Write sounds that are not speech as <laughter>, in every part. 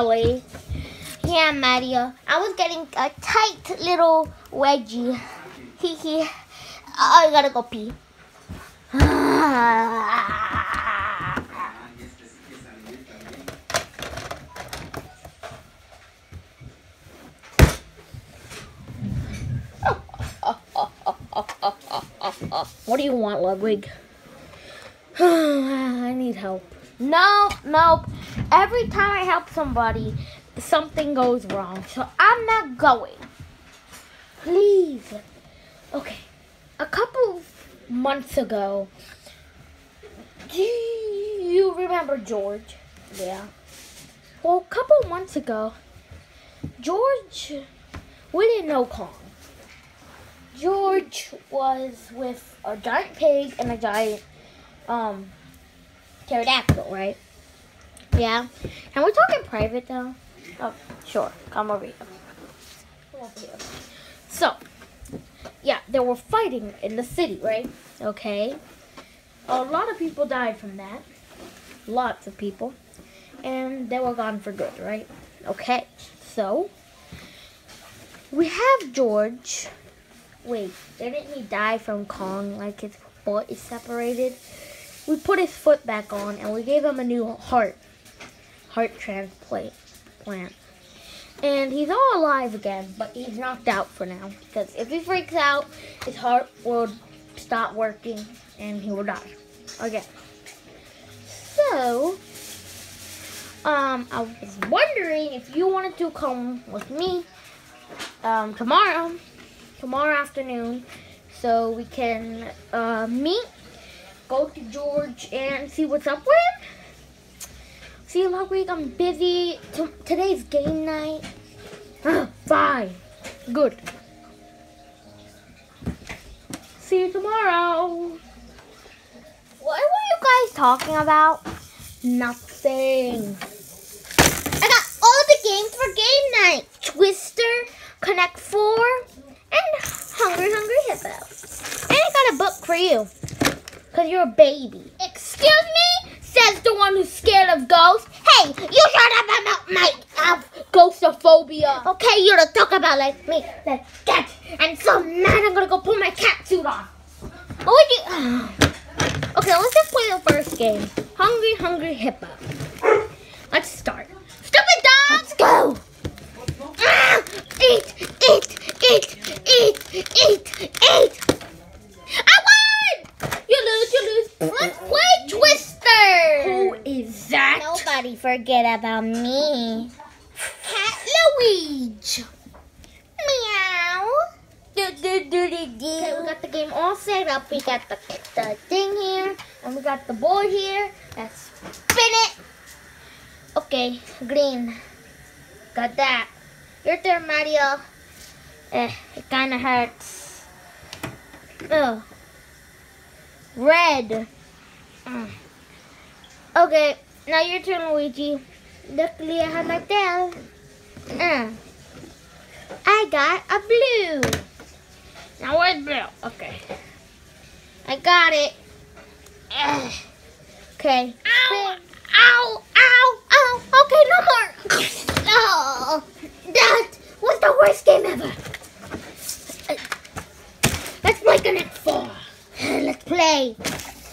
belly. Yeah, Mario. I was getting a tight little wedgie. Hee hee. Oh, I gotta go pee. what do you want, Ludwig? <sighs> I need help. No, nope. Every time I help somebody, something goes wrong. So I'm not going. Please. Okay. A couple months ago, do you remember George? Yeah. Well, a couple months ago, George, we didn't know Kong. George was with a giant pig and a giant um pterodactyl, right? Yeah. Can we talk in private though? Oh, sure. Come over here. So, yeah, they were fighting in the city, right? Okay. A lot of people died from that. Lots of people. And they were gone for good, right? Okay. So, we have George. Wait, didn't he die from Kong? Like his foot is separated? We put his foot back on and we gave him a new heart. Heart transplant. Plant. And he's all alive again, but he's knocked out for now. Because if he freaks out, his heart will stop working and he will die. Again. So, um, I was wondering if you wanted to come with me um, tomorrow, tomorrow afternoon, so we can uh, meet, go to George, and see what's up with him. See, you week. I'm busy. T today's game night. Fine. Good. See you tomorrow. What were you guys talking about? Nothing. I got all the games for game night. Twister, Connect 4, and Hungry Hungry Hippo. And I got a book for you. Because you're a baby. Excuse me? Says the one who's scared of ghosts. Hey, you shut up about my uh, ghostophobia. Okay, you don't talk about like me, like that. And so mad I'm gonna go put my cat suit on. What would you... Okay, let's just play the first game. Hungry Hungry Hippo. Let's start. Stupid dog! Let's go! Ah! Eat, eat, eat, eat, eat, eat! I won! You lose, you lose. Let's play Twister! Who is that? Nobody forget about me. Cat Luigi. Meow. Do, do, do, do. Okay, we got the game all set up. We got the, the thing here, and we got the board here. Let's spin it. Okay, green. Got that. Your turn, Mario. Eh, it kind of hurts. Oh. Red. Mm. Okay, now your turn, Luigi. Luckily, I have my tail. Uh. I got a blue. Now where's blue? Okay. I got it. Ugh. <sighs> Okay. Ow! Ow! Ow! Ow! Okay, no more. Oh, that was the worst game ever. Let's play Connect 4. <sighs> Let's play.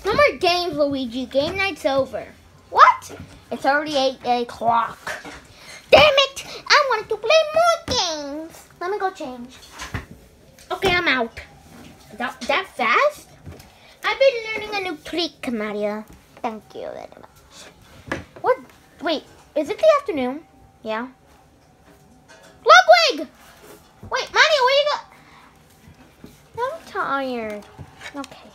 No more games, Luigi. Game night's over. What? It's already 8 o'clock. Damn it! I wanted to play more games. Let me go change. Okay, I'm out. That, that fast? I've learning a new trick, Mario. Thank you very much. What? Wait, is it the afternoon? Yeah. Ludwig! Wait, Mario, where you go? I'm tired. Okay.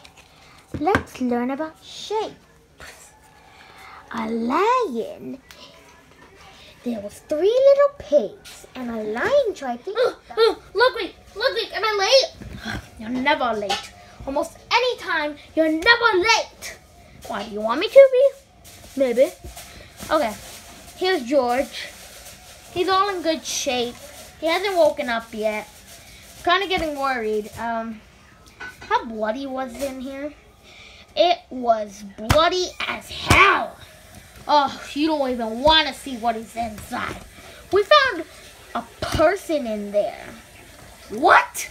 Let's learn about shapes. A lion. There was three little pigs, and a lion tried to. Oh, <gasps> oh, Ludwig, Ludwig, am I late? <gasps> You're never late. Almost any time, you're never late. Why do you want me to be? Maybe. Okay. Here's George. He's all in good shape. He hasn't woken up yet. Kind of getting worried. Um, how bloody was in here? It was bloody as hell. Oh, you don't even want to see what is inside. We found a person in there. What?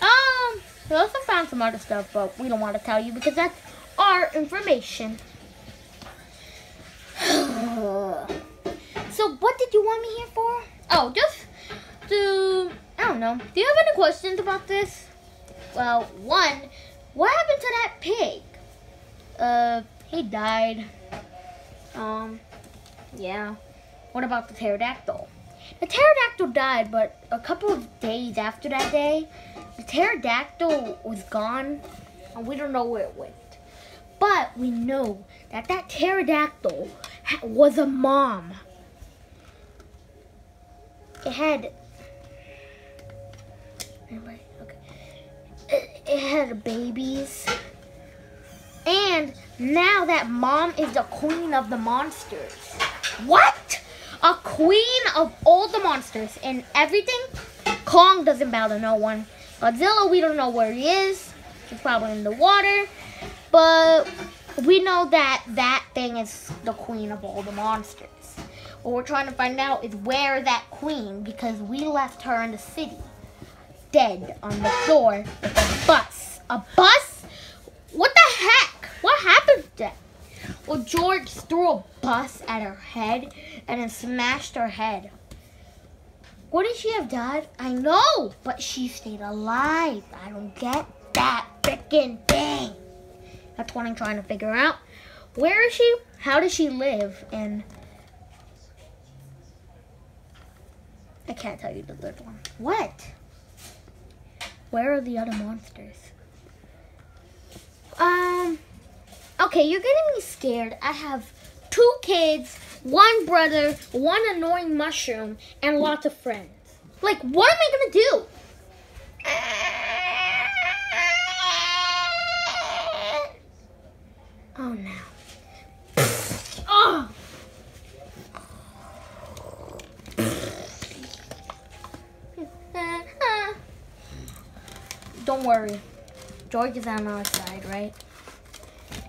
Um, we also found some other stuff, but we don't want to tell you because that's our information. <sighs> so, what did you want me here for? Oh, just to, I don't know. Do you have any questions about this? Well, one, what happened to that pig? Uh, he died. Um, yeah. What about the pterodactyl? The pterodactyl died, but a couple of days after that day, the pterodactyl was gone, and we don't know where it went. But we know that that pterodactyl was a mom. It had. Okay. It, it had babies. And now that mom is the queen of the monsters. What? A queen of all the monsters and everything? Kong doesn't bow to no one. Godzilla, we don't know where he is. He's probably in the water. But we know that that thing is the queen of all the monsters. What we're trying to find out is where that queen, because we left her in the city, dead on the floor with a bus. A bus? What the heck? What happened to that? Well, George threw a bus at her head and then smashed her head. Wouldn't she have died? I know, but she stayed alive. I don't get that freaking thing. That's what I'm trying to figure out. Where is she? How does she live? And I can't tell you the third one. What? Where are the other monsters? Um, okay, you're getting me scared. I have two kids, one brother, one annoying mushroom, and lots of friends. Like, what am I gonna do? Oh no. oh! Don't worry. George is on our side, right?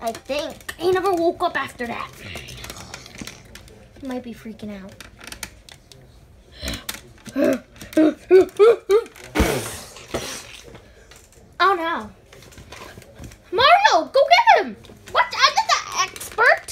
I think. He never woke up after that. Might be freaking out. oh no. Mario, go get him! What? I'm the expert!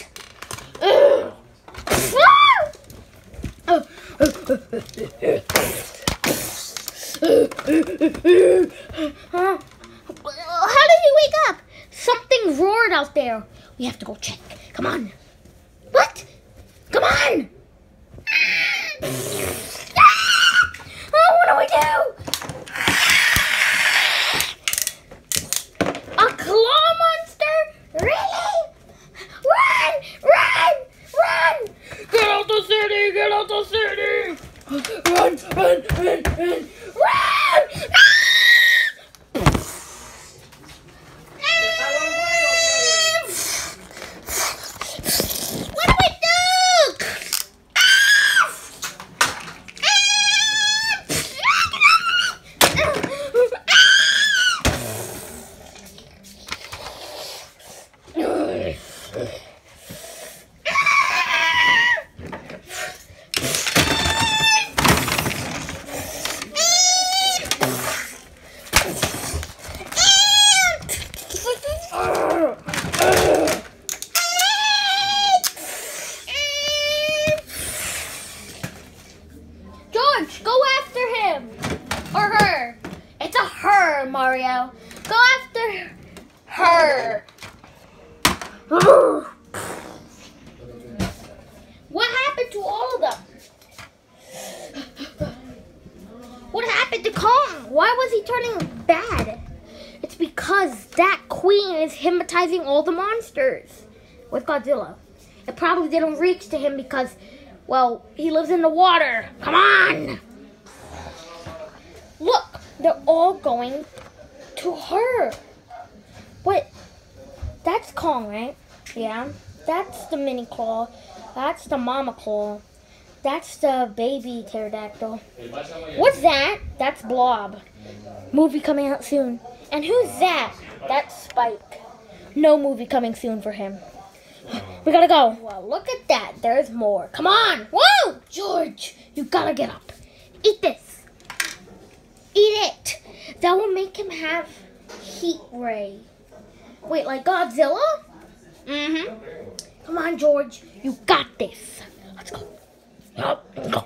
How did he wake up? Something roared out there. We have to go check. Come on. What? Come on! Oh, what do we do? A claw monster? Really? Run! Run! Run! Get out the city! Get out the city! Run! Run! Run! Run! Run! What do we do? George, go after him. Or her. It's a her, Mario. Go after her. What happened to all of them? What happened to Kong? Why was he turning bad? It's because that queen is hypnotizing all the monsters with Godzilla. It probably didn't reach to him because, well, he lives in the water. Come on! Look, they're all going to her. Wait, that's Kong, right? Yeah. That's the mini claw. That's the mama claw. That's the baby pterodactyl. What's that? That's Blob. Movie coming out soon. And who's that? That's Spike. No movie coming soon for him. <gasps> We gotta go. Well, look at that. There's more. Come on. Whoa! George, you gotta get up. Eat this. Eat it. That will make him have heat ray. Wait, like Godzilla? Mm-hmm. Come on, George. You got this. Let's go. Let's go.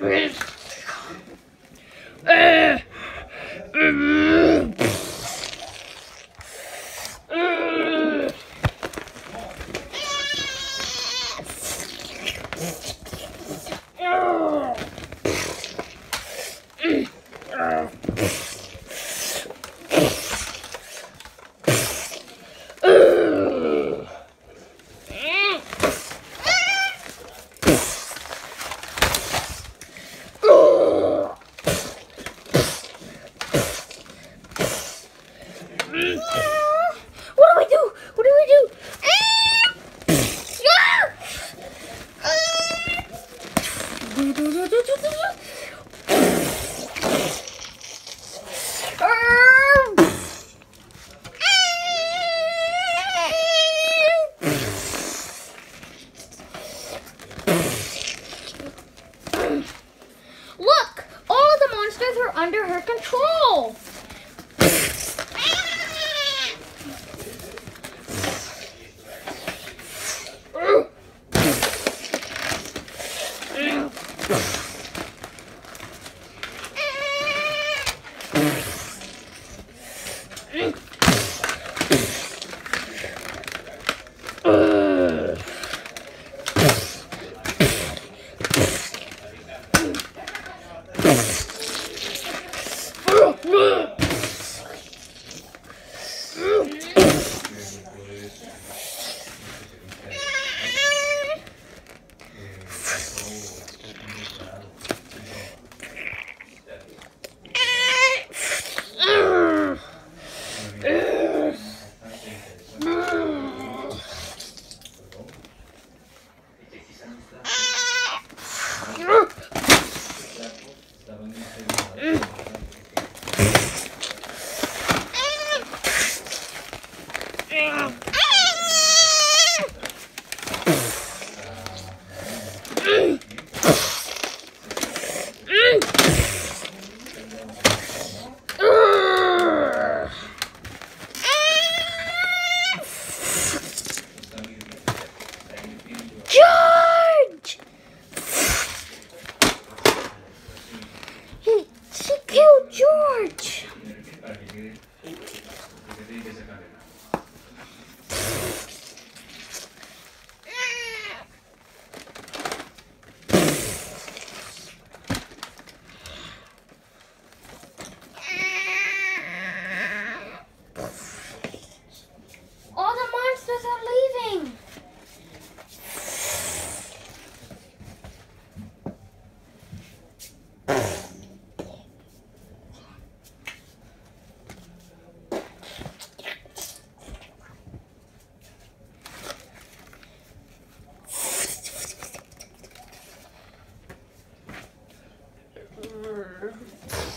What Sure.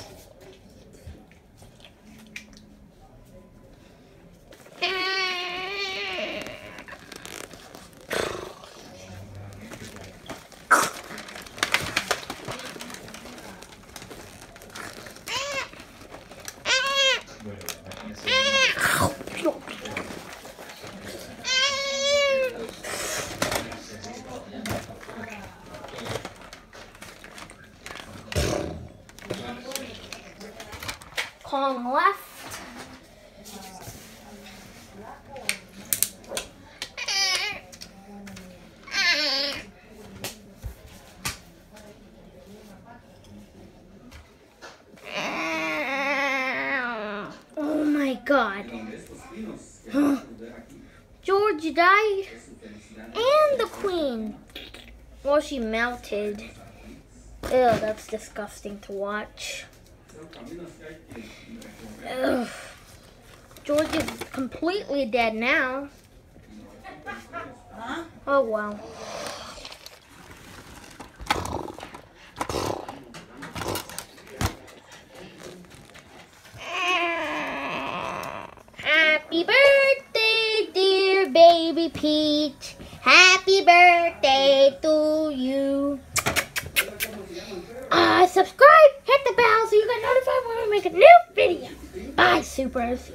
Kong left. Oh my god. George died. And the queen. Well, she melted. Ew, that's disgusting to watch. Ugh. George is completely dead now. Oh wow. Happy birthday, dear baby Peach. Happy birthday to you. Uh, subscribe, hit the bell so you get notified when we make a new. Bye, supers.